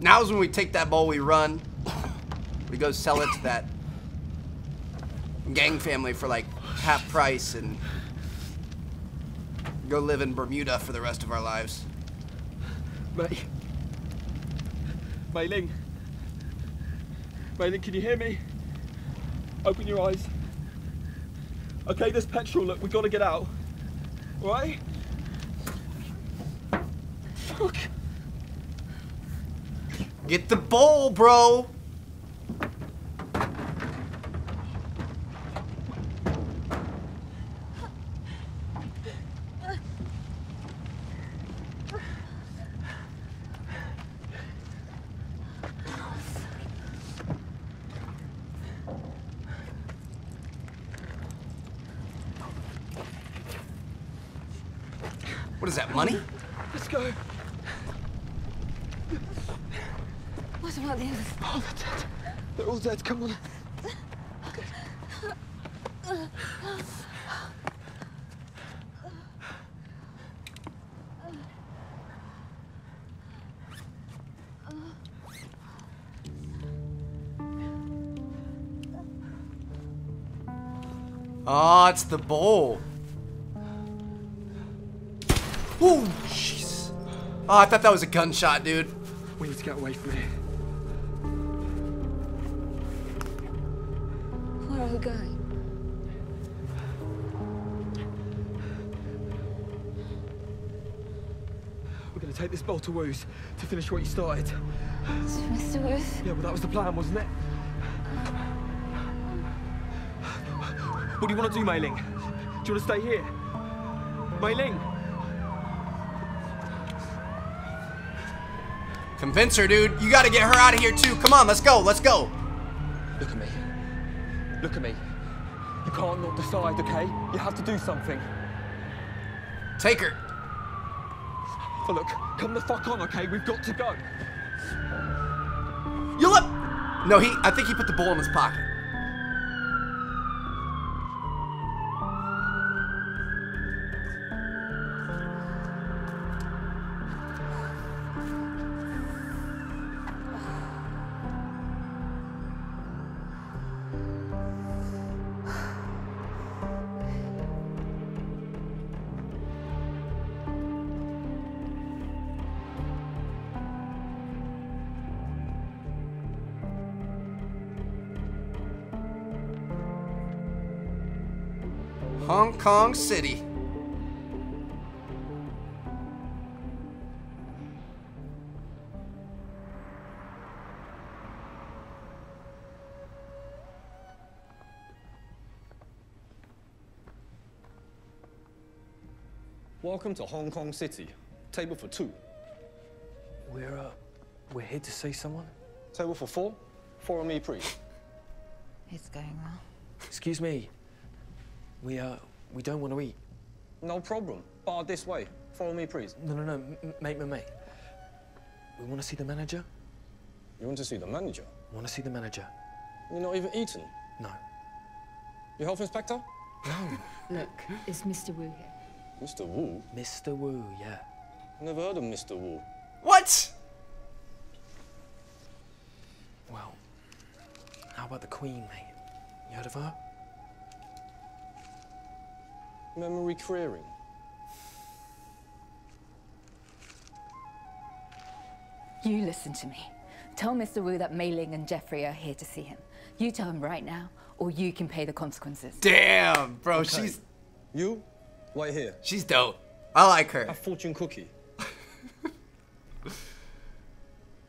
Now's when we take that ball, we run. We go sell it to that gang family for like half price and go live in Bermuda for the rest of our lives. Mate. Mei Ling. Mei Ling, can you hear me? Open your eyes. Okay, there's petrol. Look, we gotta get out. Right? Fuck. Get the bowl, bro. What is that, money? Let's go. What about the others? Oh, they're dead. They're all dead. Come on. Oh, it's the ball. Ooh, jeez. Oh, I thought that was a gunshot, dude. We need to get away from here. Where are we going? We're gonna take this bowl to Wu's to finish what you started. To Mr. Ruth? Yeah, well, that was the plan, wasn't it? What do you want to do, Mei Ling? Do you want to stay here? Mei Ling? Convince her, dude. You gotta get her out of here, too. Come on, let's go, let's go. Look at me. Look at me. You can't not decide, okay? You have to do something. Take her. But look, come the fuck on, okay? We've got to go. You look. No, he. I think he put the ball in his pocket. Hong Kong City. Welcome to Hong Kong City. Table for two. We're, uh, we're here to see someone? Table for four. Four on me, please. It's going well. Excuse me. We, uh, we don't want to eat. No problem. Bar this way. Follow me, please. No, no, no, m- m- mate, mate, mate. We want to see the manager. You want to see the manager? Want to see the manager. You're not even eating. No. Your health inspector? No. Look, is Mr. Wu here? Mr. Wu? Mr. Wu, yeah. Never heard of Mr. Wu. What? Well, how about the Queen, mate? You heard of her? Memory clearing. You listen to me. Tell Mr. Wu that Mei Ling and Jeffrey are here to see him. You tell him right now, or you can pay the consequences. Damn, bro. She's You? Wait here. she's dope. I like her. A fortune cookie.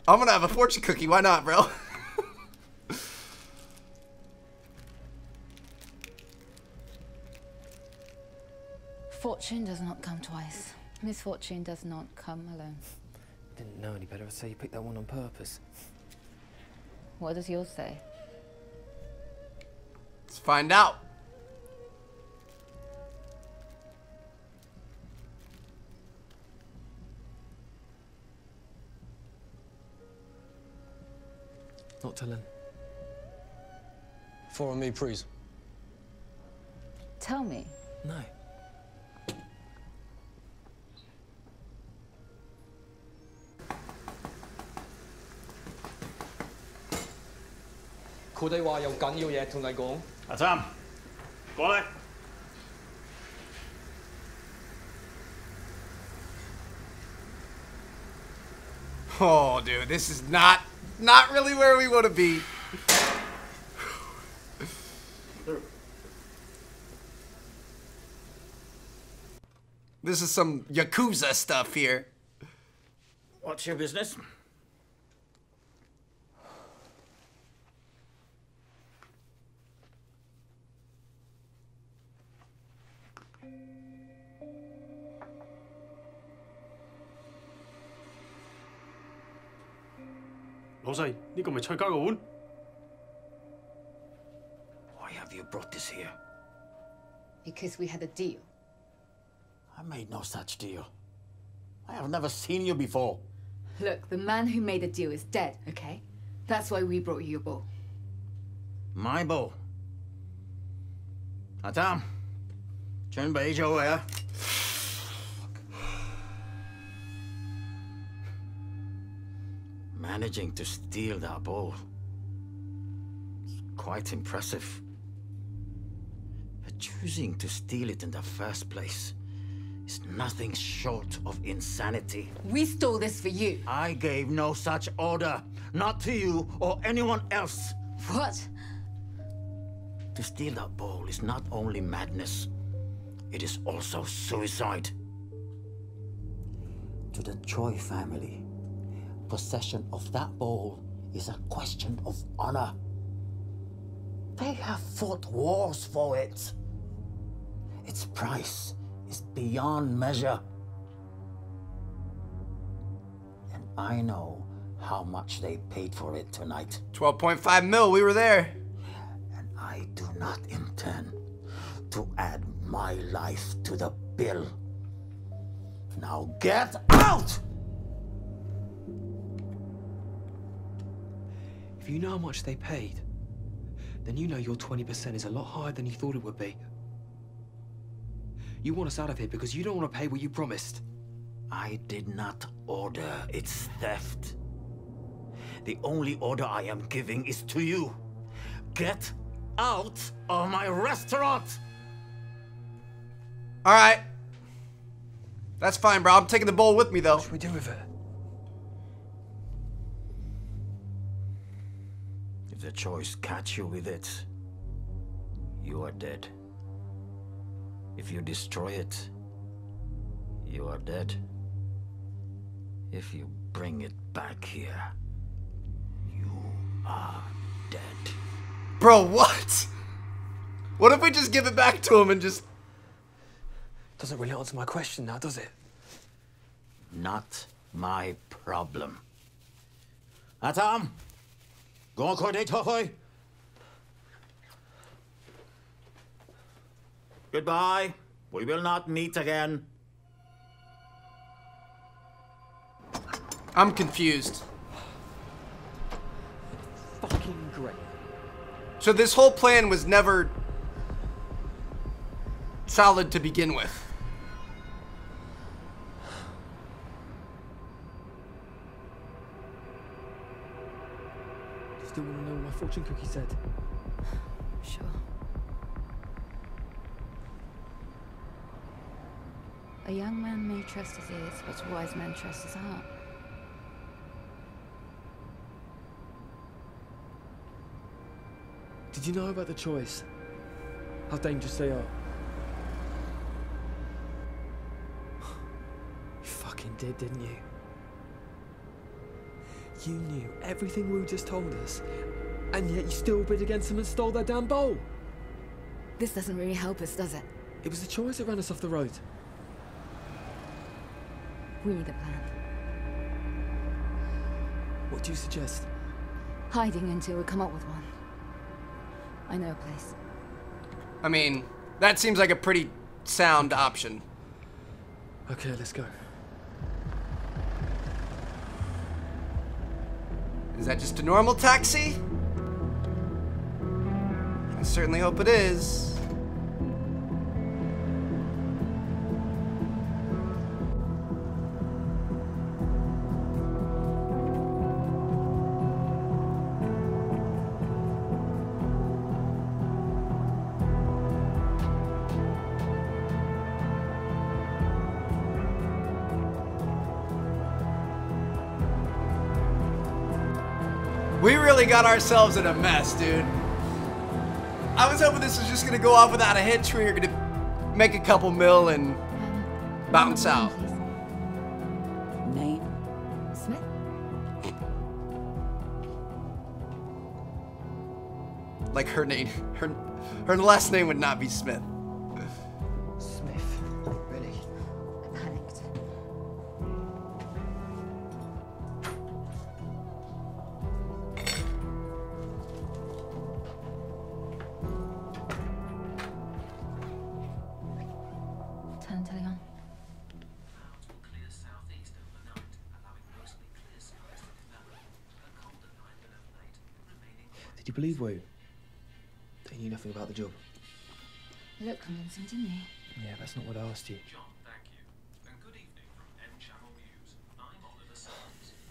I'm gonna have a fortune cookie. Why not, bro? Fortune does not come twice. Misfortune does not come alone. Didn't know any better. I'd say you picked that one on purpose. What does yours say? Let's find out. Not telling. Follow me, please. Tell me. No. 佢哋话有紧要嘢同你讲。阿三，过嚟。 Oh, dude, this is not not really where we want to be. This is some yakuza stuff here. What's your business? Why have you brought this here? Because we had a deal. I made no such deal. I have never seen you before. Look, the man who made the deal is dead, okay? That's why we brought you your bowl. My bowl. Atam, 准备咗 ？Managing to steal that ball. It's quite impressive. But choosing to steal it in the first place is nothing short of insanity. We stole this for you. I gave no such order, not to you or anyone else. What? To steal that ball is not only madness, it is also suicide. To the Choi family, possession of that ball is a question of honor. They have fought wars for it. Its price is beyond measure. And I know how much they paid for it tonight. 12.5 mil, we were there. And I do not intend to add my life to the bill. Now get out! If you know how much they paid, then you know your 20% is a lot higher than you thought it would be. You want us out of here because you don't want to pay what you promised. I did not order its theft. The only order I am giving is to you. Get out of my restaurant! All right. That's fine, bro. I'm taking the bowl with me, though. What should we do with it? If the Chois catch you with it, you are dead. If you destroy it, you are dead. If you bring it back here, you are dead. Bro, what? What if we just give it back to him and just. Doesn't really answer my question now, does it? Not my problem. Atam! Go on, Corday Tohoy! Goodbye. We will not meet again. I'm confused. Fucking great. So this whole plan was never solid to begin with. My fortune cookie said? Sure. A young man may trust his ears, but a wise man trusts his heart. Did you know about the Chois? How dangerous they are? You fucking did, didn't you? You knew everything Wu just told us, and yet you still bid against them and stole their damn bowl. This doesn't really help us, does it? It was the Chois that ran us off the road. We need a plan. What do you suggest? Hiding until we come up with one. I know a place. I mean, that seems like a pretty sound option. Okay, let's go. Is that just a normal taxi? I certainly hope it is. We really got ourselves in a mess, dude. I was hoping this was just gonna go off without a hitch. We were gonna make a couple mil and bounce out. Name? Smith? Like her name, her, her last name would not be Smith. Smith. You looked convincing, didn't you? Yeah, that's not what I asked you.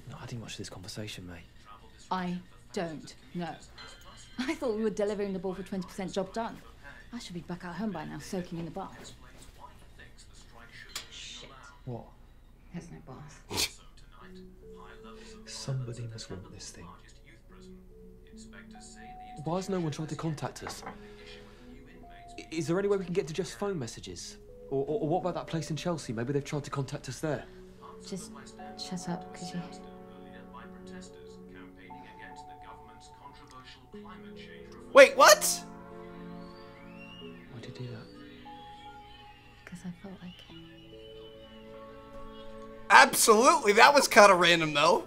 No, I didn't watch this conversation, mate. I don't know. I thought we were delivering the ball for 20% job done. I should be back at home by now, soaking in the bath. Shit. What? There's no bath. Somebody must want this thing. Why has no one tried to contact us? I- Is there any way we can get to just phone messages? Or, or, or what about that place in Chelsea? Maybe they've tried to contact us there. Just shut up, could you? Wait, what? Why'd you do that? Because I felt like it. Absolutely, that was kind of random though.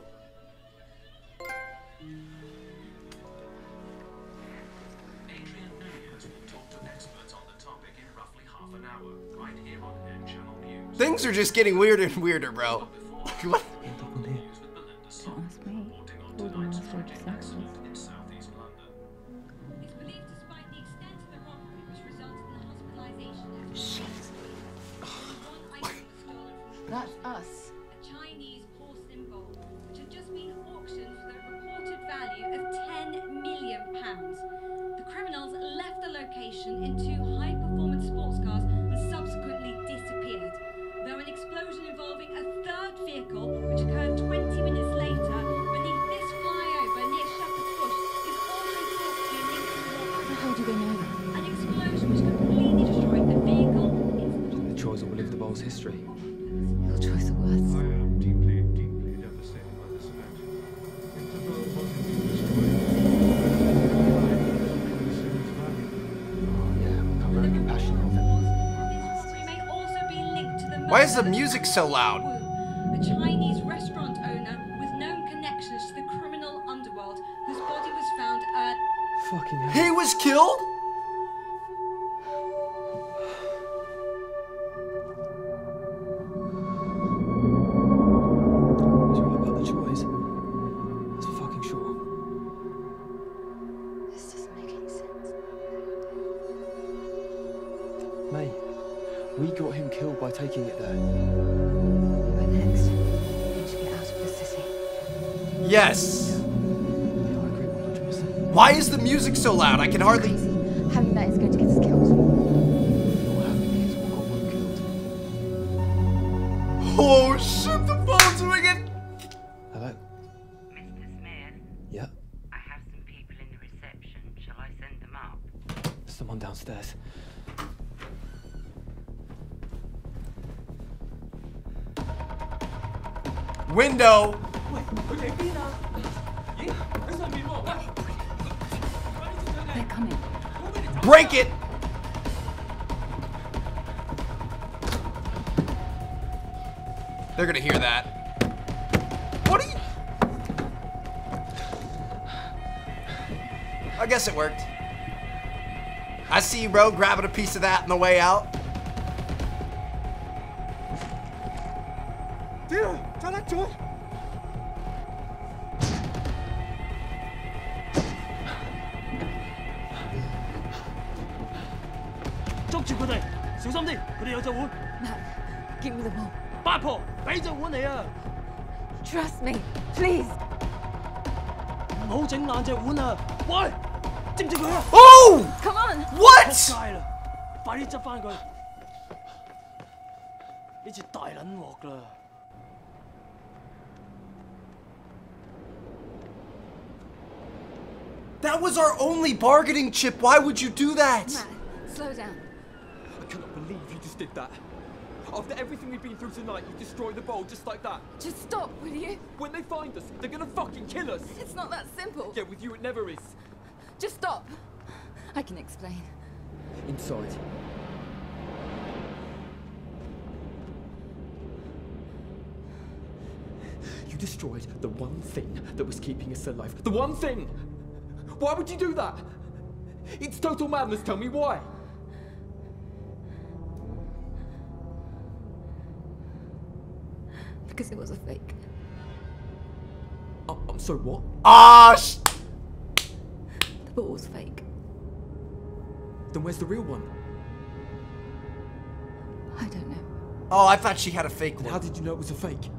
Things are just getting weirder and weirder, bro. Why is the music so loud? Wu, a Chinese restaurant owner with known connections to the criminal underworld, whose body was found at Fucking hell. He was killed? So loud? I can hardly. Crazy. Having that is going to get us killed. Not having it is what got Wu killed. Oh shit, the phone's ringing. Hello? Mr. Smith, Yeah, I have some people in the reception. Shall I send them up? there's someone downstairs. Window. They're coming. Break it. They're gonna hear that. What are you? I guess it worked. I see you, bro, grabbing a piece of that on the way out. 执翻佢！呢只大撚镬啦！ That was our only bargaining chip. Why would you do that? Matt, slow down. I cannot believe you just did that. After everything we've been through tonight, you destroyed the bowl just like that. Just stop, will you? When they find us, they're gonna fucking kill us. It's not that simple. Yeah, with you it never is. Just stop. I can explain. Inside. destroyed the one thing that was keeping us alive. The one thing! Why would you do that? It's total madness, tell me why. Because it was a fake. I- I'm sorry, what? Ah, sh- The ball was fake. Then where's the real one? I don't know. Oh, I thought she had a fake one. how did you know it was a fake?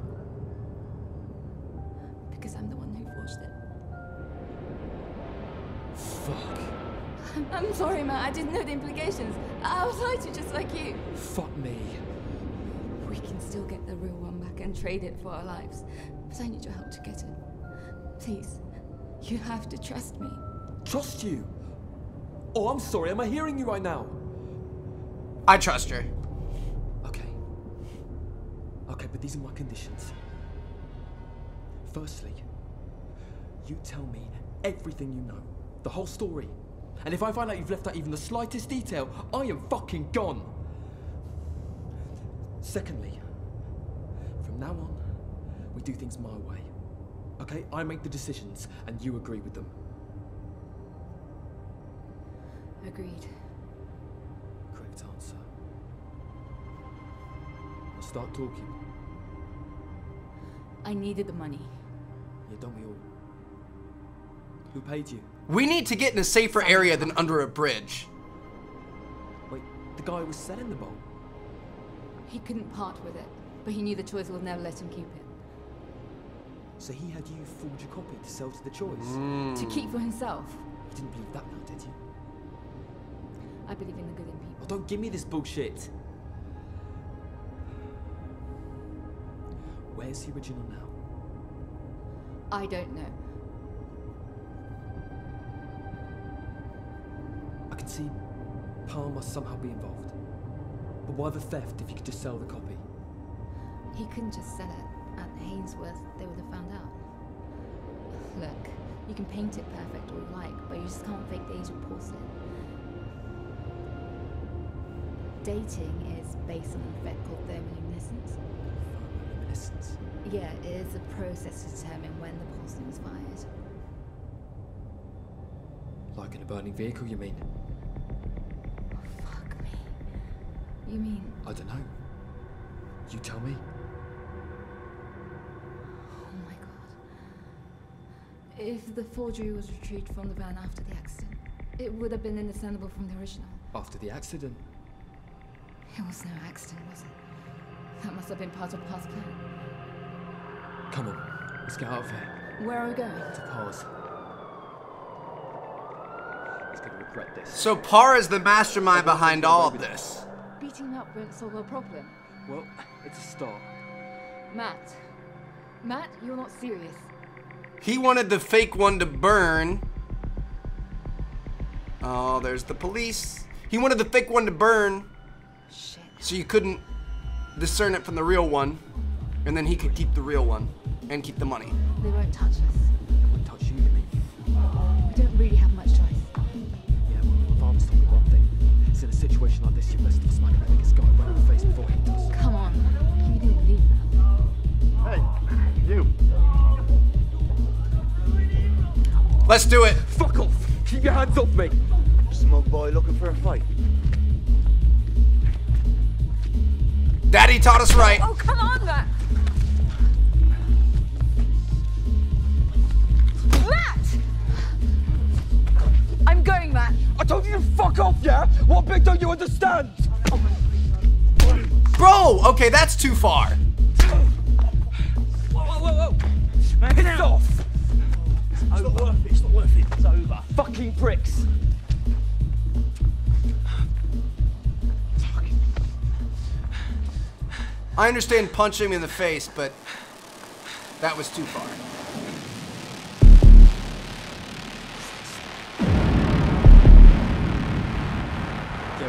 I'm, I'm sorry, Matt. I didn't know the implications. I was lied to just like you. Fuck me. We can still get the real one back and trade it for our lives. But I need your help to get it. Please. You have to trust me. Trust you? Oh, I'm sorry, am I hearing you right now? I trust her. Okay. Okay, but these are my conditions. Firstly, you tell me everything you know. The whole story. And if I find out you've left out even the slightest detail, I am fucking gone. Secondly, from now on, we do things my way. Okay? I make the decisions and you agree with them. Agreed. Correct answer. Now start talking. I needed the money. Yeah, don't we all? Who paid you? We need to get in a safer area than under a bridge. Wait, the guy was selling the bowl? He couldn't part with it, but he knew the Chois would never let him keep it. So he had you forge a copy to sell to the Chois? Hmm. To keep for himself. You didn't believe that now, did you? I believe in the good in people. Oh, don't give me this bullshit. Where's the original now? I don't know. Can see Parr must somehow be involved. But why the theft if you could just sell the copy? He couldn't just sell it. At Hainsworth, they would have found out. Look, you can paint it perfect all you like, but you just can't fake the age of porcelain. Dating is based on an effect called thermoluminescence. Luminescence. Yeah, it is a process to determine when the porcelain was fired. Like in a burning vehicle, you mean? Fuck me. You mean I don't know. You tell me. Oh my god. If the forgery was retrieved from the van after the accident, it would have been indiscernible from the original. After the accident. It was no accident, was it? That must have been part of Parr's plan. Come on, let's get out of here. Where are we going? To Parr's. He's gonna regret this. So Parr is the mastermind behind all of this. Beating up won't solve our problem. Well, it's a start. Matt. Matt, you're not serious. He wanted the fake one to burn. Oh, there's the police. He wanted the fake one to burn Shit. so you couldn't discern it from the real one. And then he could keep the real one and keep the money. They won't touch us. They won't touch you, you mean? We don't really have much in a situation like this, you're best to smack the biggest guy right in the face before he does. Come on. You didn't believe that. Hey, you. Let's do it. Fuck off! Keep your hands off me! Smug boy looking for a fight. Daddy taught us right. Oh, come on, Matt! Matt! I'm going, Matt. I told you to fuck off, yeah? What bit don't you understand? Bro, okay, that's too far. Whoa, whoa, whoa, whoa! Piss off! It's not worth it. It's not worth it. It's over. Fucking pricks! I understand punching him in the face, but that was too far.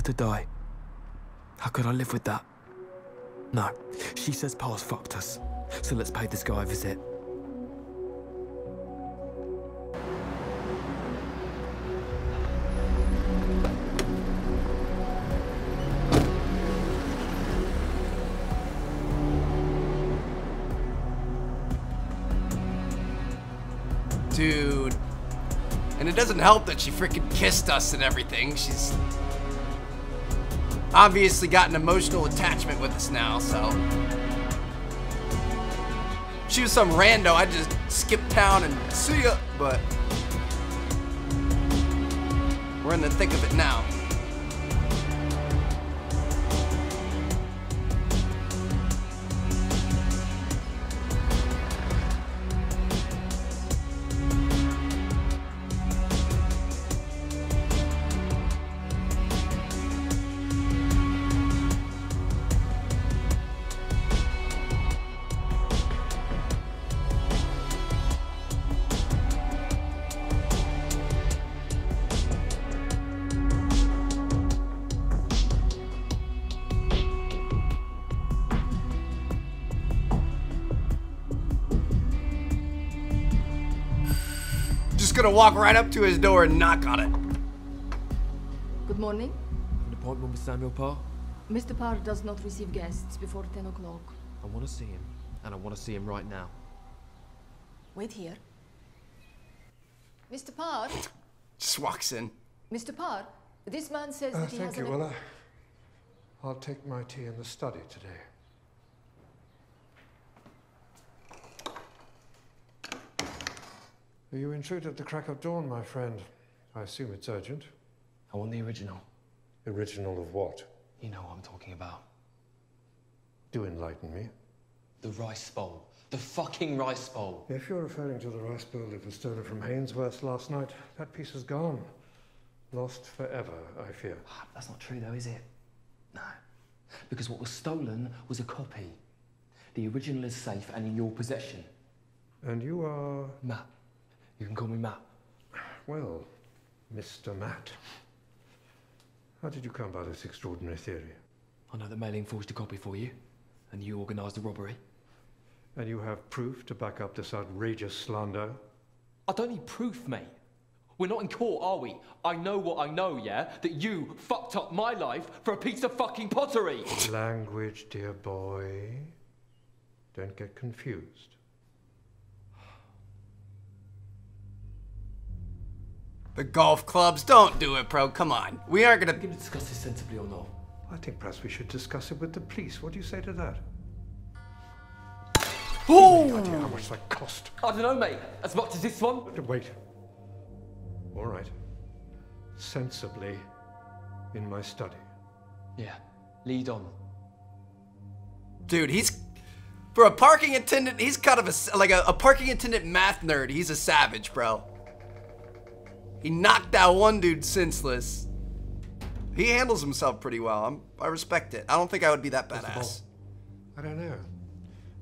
Her to die. How could I live with that? No. She says Parr's fucked us. So let's pay this guy a visit. Dude. And it doesn't help that she freaking kissed us and everything. She's obviously got an emotional attachment with us now, so. She was some rando, I'd just skip town and see ya, but. We're in the thick of it now. Gonna walk right up to his door and knock on it. Good morning. An appointment with Samuel Parr? Mr. Parr does not receive guests before 10 o'clock. I want to see him, and I want to see him right now. Wait here. Mr. Parr? Just walks in. Mr. Parr, this man says Uh, that he thank has you, an... Willa. I'll take my tea in the study today. You intrude at the crack of dawn, my friend. I assume it's urgent. I want the original. Original of what? You know what I'm talking about. Do enlighten me. The rice bowl. The fucking rice bowl. If you're referring to the rice bowl that was stolen from Hainsworth last night, that piece is gone. Lost forever, I fear. Ah, that's not true, though, is it? No. Because what was stolen was a copy. The original is safe and in your possession. And you are. Matt. You can call me Matt. Well, Mr. Matt. How did you come by this extraordinary theory? I know that Mei Ling forged a copy for you, and you organised the robbery. And you have proof to back up this outrageous slander? I don't need proof, mate. We're not in court, are we? I know what I know, yeah? That you fucked up my life for a piece of fucking pottery. Language, dear boy. Don't get confused. The golf clubs, don't do it, bro. Come on. We aren't gonna. going to discuss this sensibly or not. I think perhaps we should discuss it with the police. What do you say to that? Ooh! Idea how much that cost. I don't know, mate. As much as this one. Wait. All right. Sensibly in my study. Yeah. Lead on. Dude, he's. For a parking attendant, he's kind of a Like a, a parking attendant math nerd. He's a savage, bro. He knocked that one dude senseless. He handles himself pretty well. I'm, I respect it. I don't think I would be that Where's the ball? badass. I don't know.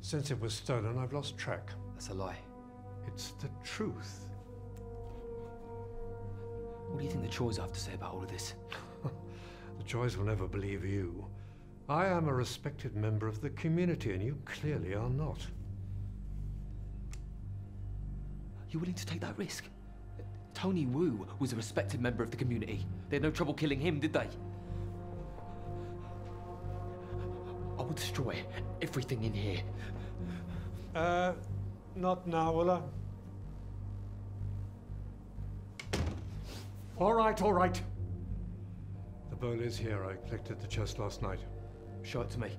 Since it was stolen, I've lost track. That's a lie. It's the truth. What do you think the Troys have to say about all of this? The Joys will never believe you. I am a respected member of the community, and you clearly are not. You willing to take that risk? Tony Wu was a respected member of the community. They had no trouble killing him, did they? I will destroy everything in here. Uh, not now, Willa. All right, all right. The bowl is here. I collected the chest last night. Show it to me.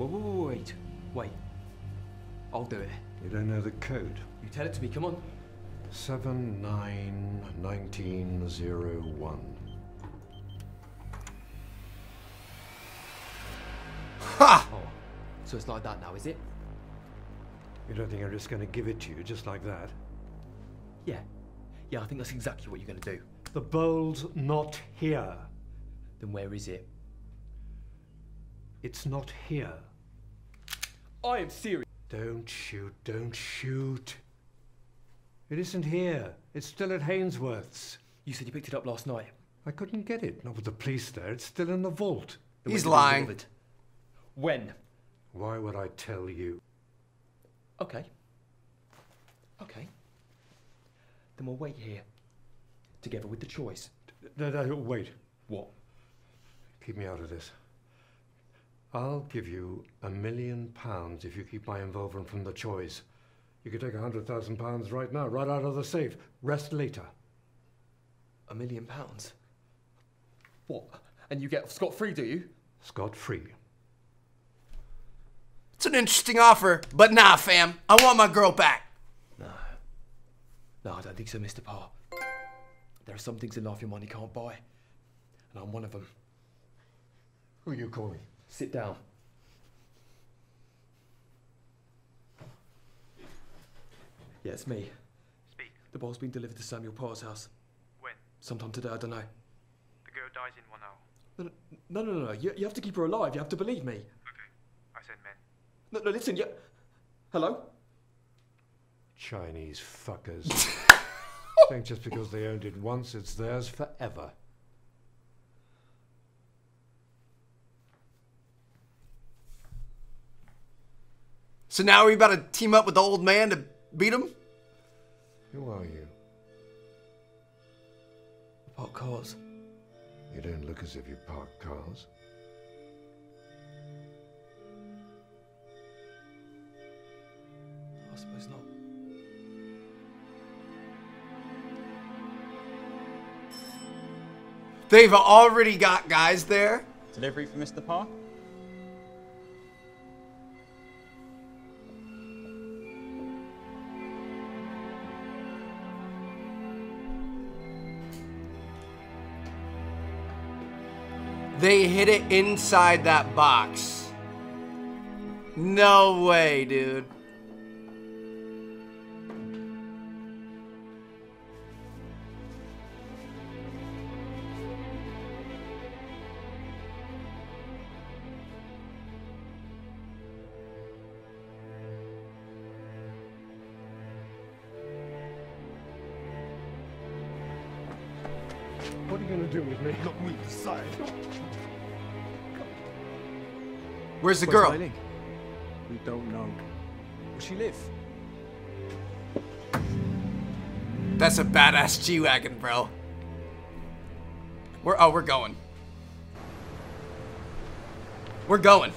Wait, wait, wait, wait. Wait. I'll do it. You don't know the code? You tell it to me, come on. 791901. Ha! Oh, so it's like that now, is it? You don't think I'm just going to give it to you just like that? Yeah. Yeah, I think that's exactly what you're going to do. The bowl's not here. Then where is it? It's not here. I am serious. Don't shoot, don't shoot. It isn't here. It's still at Hainsworth's. You said you picked it up last night. I couldn't get it, not with the police there. It's still in the vault. Then He's when it lying. delivered? When? Why would I tell you? Okay. Okay. Then we'll wait here. Together with the Chois. No, no, wait. What? Keep me out of this. I'll give you a million pounds if you keep my involvement from the Chois. You could take a hundred thousand pounds right now, right out of the safe. Rest later. A million pounds? What? And you get scot free, do you? Scot free. It's an interesting offer, but nah, fam. I want my girl back. No. No, I don't think so, Mr. Parr. There are some things in life your money can't buy. And I'm one of them. Who are you calling? Sit down. Yeah, it's me. Speak. The ball's been delivered to Samuel Parr's house. When? Sometime today, I don't know. The girl dies in one hour. No, no, no, no, no. You, you have to keep her alive. You have to believe me. Okay. I said men. No, no, listen, you... Hello? Chinese fuckers. Think just because they owned it once, it's theirs forever. So now we about to team up with the old man to beat him? Who are you? Park cars. You don't look as if you park cars. I suppose not. They've already got guys there. Delivery for Mr. Parr? They hid it inside that box. No way, dude. What are you going to do with me? Not me, decide. Where's the Where's girl? We don't know. Where she live? That's a badass G-Wagon, bro. We're, oh, we're going. We're going.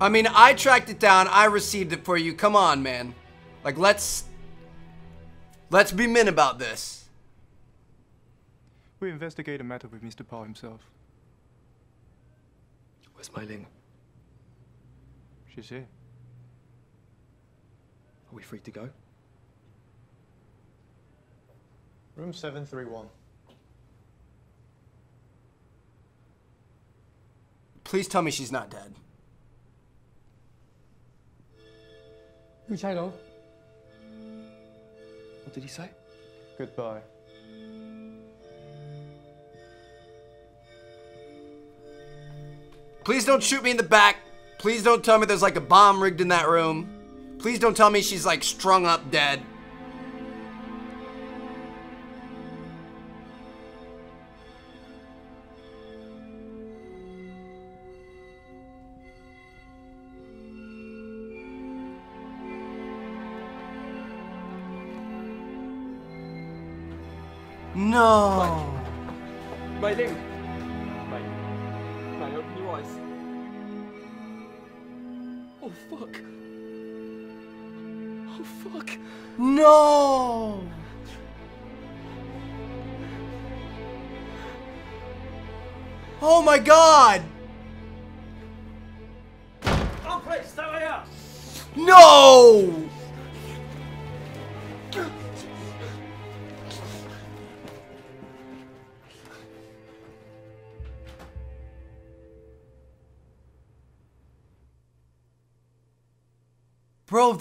I mean, I tracked it down. I received it for you. Come on, man. Like, let's... Let's be men about this. We investigate a matter with Mr. Paul himself. Where's Mei Ling? She's here. Are we free to go? Room 731. Please tell me she's not dead. What did he say? Goodbye. Please don't shoot me in the back. Please don't tell me there's like a bomb rigged in that room. Please don't tell me she's like strung up dead. No. Ling. Mei. Mei, open your eyes. Oh fuck. Oh fuck. No. Oh my god. Oh, please, stay where you. No.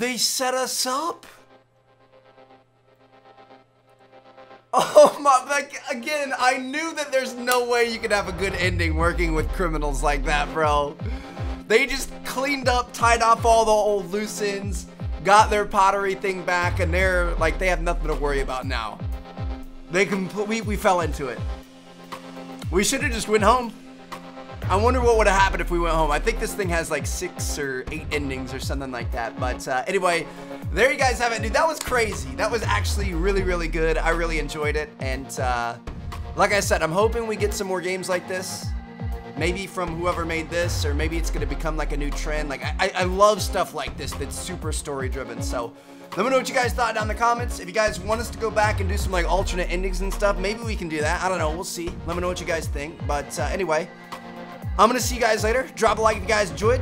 They set us up. Oh my, like, again, I knew that there's no way you could have a good ending working with criminals like that, bro. They just cleaned up, tied off all the old loose ends, got their pottery thing back, and they're, like, they have nothing to worry about now. They compl- we, we fell into it. We should have just went home. I wonder what would have happened if we went home. I think this thing has like six or eight endings or something like that. But uh, anyway, there you guys have it. Dude, that was crazy. That was actually really, really good. I really enjoyed it. And uh, like I said, I'm hoping we get some more games like this. Maybe from whoever made this, or maybe it's to become like a new trend. Like, I, I love stuff like this that's super story driven. So let me know what you guys thought down in the comments. If you guys want us to go back and do some like alternate endings and stuff, maybe we can do that. I don't know. We'll see. Let me know what you guys think. But uh, anyway, I'm going to see you guys later. Drop a like if you guys enjoyed.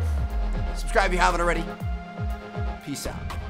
Subscribe if you haven't already. Peace out.